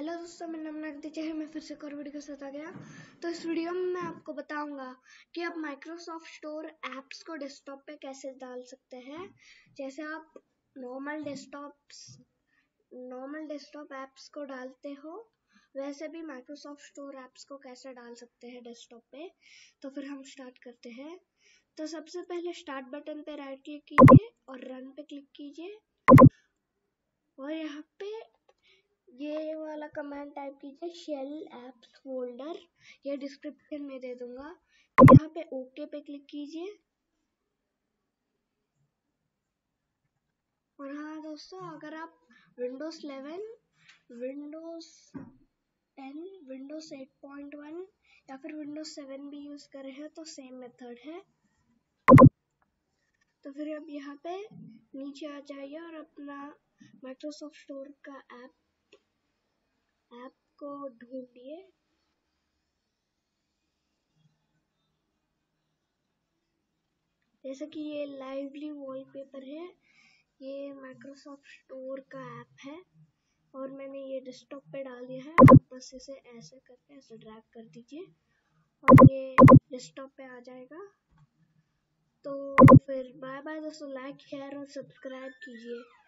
Hello दोस्तों, मेरा नाम नगदीजा है, मैं फिर से एक वीडियो के साथ आ गया। तो इस वीडियो में मैं आपको बताऊँगा कि आप माइक्रोसॉफ्ट स्टोर एप्स को डेस्कटॉप पे कैसे डाल सकते हैं। जैसे आप normal desktops normal desktop apps को डालते हो, वैसे भी माइक्रोसॉफ्ट स्टोर एप्स को कैसे डाल सकते हैं डेस्कटॉप पे। तो फिर हम स्टार्ट करते हैं। तो सबसे पहले स्टार्ट बटन पे राइट क्लिक कीजिए और रन पे क्लिक कीजिए। और यहाँ पे ये वाला कमांड टाइप कीजिए शेल एप्स फोल्डर ये डिस्क्रिप्शन में दे दूँगा। यहाँ पे ओके पे क्लिक कीजिए। और हाँ दोस्तों, अगर आप विंडोज़ 11 विंडोज़ 10 विंडोज़ 8.1 या फिर विंडोज़ 7 भी यूज़ कर रहे हैं तो सेम मेथड है। तो फिर अब यहाँ पे नीचे आ जाइए और अपना माइक्रोसॉफ्ट स्टोर का ऐप को ढूंढिए जैसे कि ये लाइवली वॉलपेपर है, ये माइक्रोसॉफ्ट स्टोर का ऐप है और मैंने ये डेस्कटॉप पे डाल दिया है। बस इसे ऐसे करके, ऐसे ड्रैग कर दीजिए और ये डेस्कटॉप पे आ जाएगा। तो फिर बाय बाय दोस्तों लाइक शेयर और सब्सक्राइब कीजिए।